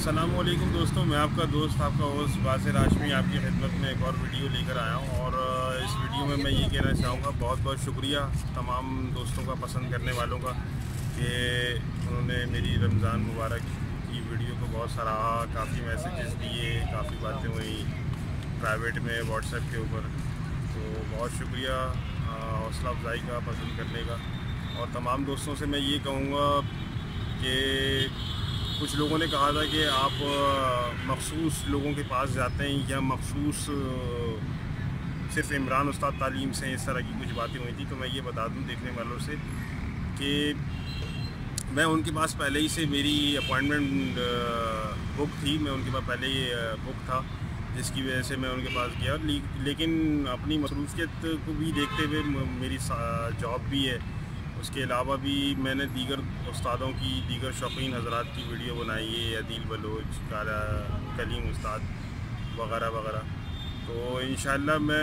السلام علیکم دوستوں میں آپ کا دوست، آپ کا ہوسٹ باسر ہاشمی آپ کی خدمت میں ایک اور ویڈیو لے کر آیا ہوں اور اس ویڈیو میں میں یہ کہنا چاہوں گا، بہت بہت شکریہ تمام دوستوں کا، پسند کرنے والوں کا کہ انہوں نے میری رمضان مبارک کی ویڈیو کو بہت سراہا کافی میسیجز دیے، کافی باتیں ہوئی پرائیویٹ میں واٹس ایپ کے اوپر۔ تو بہت شکریہ حوصلہ افزائی کا، پسند کرنے کا۔ اور تمام دوستوں سے میں یہ کہوں گا کہ کچھ لوگوں نے کہا تھا کہ آپ مخصوص لوگوں کے پاس جاتے ہیں یا مخصوص صرف عمران استاد تعلیم سے اس طرح کی کچھ باتیں ہوئی تھیں، تو میں یہ بتا دوں دیکھنے والوں سے کہ میں ان کے پاس پہلے ہی سے میری اپوائنٹمنٹ بک تھی، میں ان کے پاس پہلے ہی بک تھا، جس کی وجہ سے میں ان کے پاس گیا لیکن اپنی مصروفیت کو بھی دیکھتے ہوئے میری جاب بھی ہے۔ اس کے علاوہ بھی میں نے دیگر استادوں کی، دیگر شوقین حضرات کی ویڈیو بنائی ہے عدیل بلوچ، کالا کلیم استاد وغیرہ وغیرہ۔ تو انشاءاللہ میں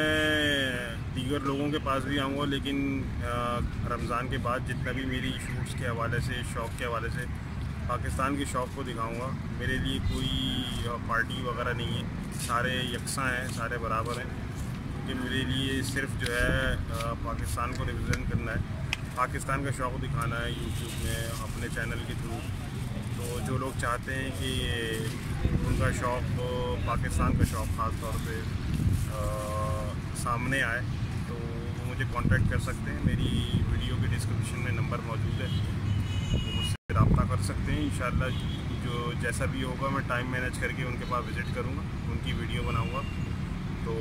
دیگر لوگوں کے پاس بھی آؤں گا، لیکن رمضان کے بعد جتنا بھی میری شوٹس کے حوالے سے، شوق کے حوالے سے پاکستان کے شوق کو دکھاؤں گا۔ میرے لیے کوئی پارٹی وغیرہ نہیں ہے۔ سارے یکساں ہیں، سارے برابر ہیں۔ کیونکہ میرے لیے صرف جو ہے پاکستان کو ریپرزینٹ کرنا ہے۔ پاکستان کا شوق دکھانا ہے یوٹیوب میں، اپنے چینل کے تھرو۔ تو جو لوگ چاہتے ہیں کہ ان کا شوق پاکستان کا شوق خاص طور پہ سامنے آئے، تو وہ مجھے کانٹیکٹ کر سکتے ہیں۔ میری ویڈیو کے ڈسکرپشن میں نمبر موجود ہے۔ وہ مجھ سے رابطہ کر سکتے ہیں۔ انشاءاللہ جو جیسا بھی ہوگا، میں ٹائم مینیج کر کے ان کے پاس وزٹ کروں گا، ان کی ویڈیو بناؤں گا۔ تو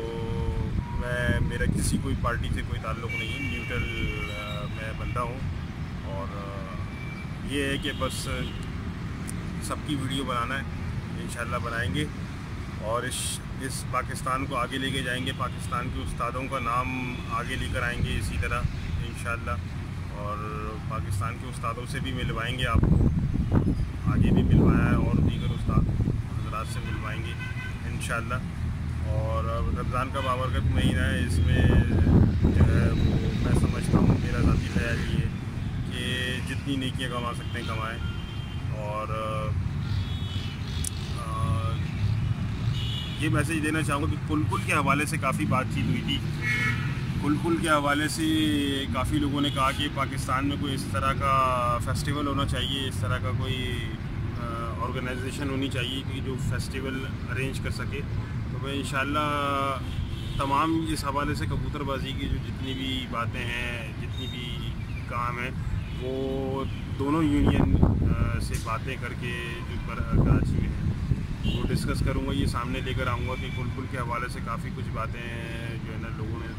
میں، میرا کسی کوئی پارٹی سے کوئی تعلق نہیں ہے نیوٹرل میں بندہ ہوں۔ اور یہ ہے کہ بس سب کی ویڈیو بنانا ہے۔ انشاءاللہ بنائیں گے۔ اور اس اس پاکستان کو آگے لے کے جائیں گے۔ پاکستان کے استادوں کا نام آگے لے کر آئیں گے اسی طرح، انشاءاللہ۔ اور پاکستان کے استادوں سے بھی ملوائیں گے آپ کو۔ آگے بھی ملوایا ہے، اور دیگر استاد حضرات سے ملوائیں گے، انشاءاللہ۔ اور رمضان کا بابرکت مہینہ ہے۔ اس میں، جو ہے، وہ میں سمجھتا ہوں، میرا ذاتی خیال یہ کہ جتنی نیکیاں کما سکتے ہیں کمائیں۔ اور یہ میسیج دینا چاہوں گا کہ کل کل کے حوالے سے کافی بات چیت ہوئی تھی۔ کل کل کے حوالے سے کافی لوگوں نے کہا کہ پاکستان میں کوئی اس طرح کا فیسٹیول ہونا چاہیے، اس طرح کا کوئی آرگنائزیشن ہونی چاہیے کہ جو فیسٹیول ارینج کر سکے۔ تو میں انشاءاللہ تمام اس حوالے سے کبوتر بازی کی جو جتنی بھی باتیں ہیں، جتنی بھی کام ہیں، وہ دونوں یونین سے باتیں کر کے جو کراچی میں ہیں۔ وہ ڈسکس کروں گا، یہ سامنے لے کر آؤں گا کہ کل کل کے حوالے سے کافی کچھ باتیں جو ہے نا لوگوں نے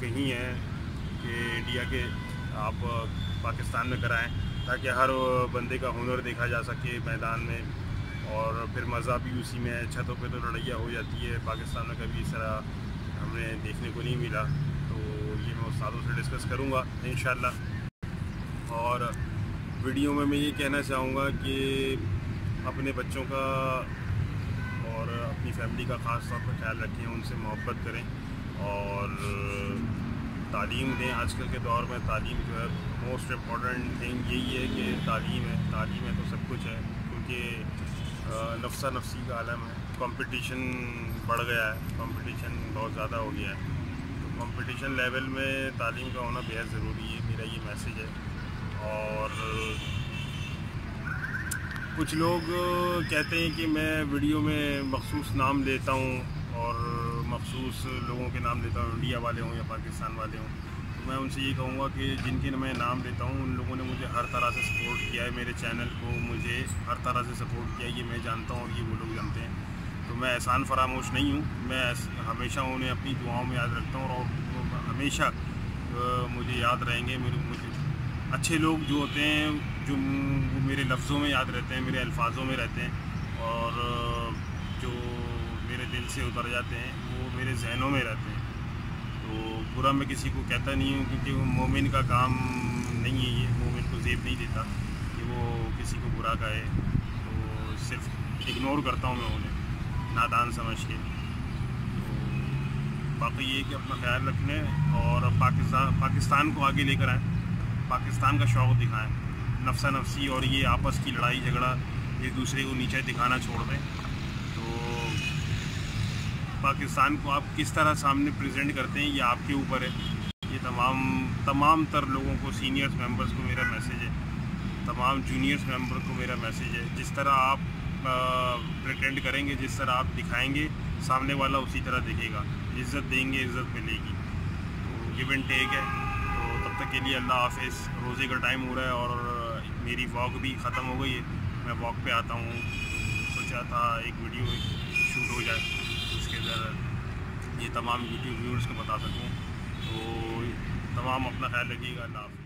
کہی ہیں کہ انڈیا کے آپ پاکستان میں کرائیں تاکہ ہر بندے کا ہنر دیکھا جا سکے میدان میں۔ اور پھر مزہ بھی اسی میں چھتوں پہ تو لڑائیاں ہو جاتی ہے، پاکستان میں کبھی اس طرح ہمیں دیکھنے کو نہیں ملا۔ تو یہ میں استادوں سے ڈسکس کروں گا، انشاءاللہ۔ اور ویڈیو میں میں یہ کہنا چاہوں گا کہ اپنے بچوں کا اور اپنی فیملی کا خاص طور پر خیال رکھیں، ان سے محبت کریں۔ اور تعلیم دیں۔ آج کل کے دور میں تعلیم جو ہے موسٹ امپورٹنٹ تھنگ یہی ہے کہ تعلیم ہے۔ تعلیم ہے تو سب کچھ ہے، کیونکہ نفسہ نفسی کا عالم ہے۔ کمپٹیشن بڑھ گیا ہے، کمپٹیشن بہت زیادہ ہو گیا ہے۔ تو کمپٹیشن لیول میں تعلیم کا ہونا بہت ضروری ہے، میرا یہ میسیج ہے۔ اور کچھ لوگ کہتے ہیں کہ میں ویڈیو میں مخصوص نام لیتا ہوں اور مخصوص لوگوں کے نام لیتا ہوں، انڈیا والے ہوں یا پاکستان والے ہوں۔ تو میں ان سے یہ کہوں گا کہ جن کے میں نام لیتا ہوں، ان لوگوں نے مجھے ہر طرح سے سپورٹ کیا ہے، میرے چینل کو مجھے ہر طرح سے سپورٹ کیا ہے، یہ میں جانتا ہوں اور یہ وہ لوگ جانتے ہیں۔ تو میں احسان فراموش نہیں ہوں۔ میں ہمیشہ انہیں اپنی دعاؤں میں یاد رکھتا ہوں اور ہمیشہ مجھے یاد رہیں گے۔ میرے مجھے اچھے لوگ جو ہوتے ہیں، جو میرے لفظوں میں یاد رہتے ہیں، میرے الفاظوں میں رہتے ہیں اور جو میرے دل سے اتر جاتے ہیں، وہ میرے ذہنوں میں رہتے ہیں۔ تو برا میں کسی کو کہتا نہیں ہوں کیونکہ وہ مومن کا کام نہیں ہے یہ۔ مومن کو زیب نہیں دیتا کہ وہ کسی کو برا کہے۔ تو صرف اگنور کرتا ہوں میں انہیں۔ نادان سمجھ کے تو باقی یہ کہ اپنا خیال رکھنے اور پاکستان پاکستان کو آگے لے کر آئیں۔ پاکستان کا شوق دکھائیں۔ نفسہ نفسی اور یہ آپس کی لڑائی جھگڑا ایک دوسرے کو نیچے دکھانا چھوڑ دیں۔ تو پاکستان کو آپ کس طرح سامنے پریزنٹ کرتے ہیں، یہ آپ کے اوپر ہے۔ یہ تمام تمام تر لوگوں کو سینئرس ممبرس کو میرا میسیج ہے۔ تمام جونیئرس ممبر کو میرا میسیج ہے۔ جس طرح آپ پریٹینڈ کریں گے جس طرح آپ دکھائیں گے، سامنے والا اسی طرح دیکھے گا۔ عزت دیں گے، عزت ملے گی۔ تو گیو اینڈ ٹیک ہے۔ تو تب تک کے لیے اللہ حافظ، روزے کا ٹائم ہو رہا ہے اور میری واک بھی ختم ہو گئی ہے۔ میں واک پہ آتا ہوں۔ سوچا تھا ایک ویڈیو شوٹ ہو جائے۔ اس کے اندر یہ تمام یوٹیوب ویورس کو بتا سکوں۔ تو تمام اپنا خیال رکھیے گا۔ اللہ حافظ۔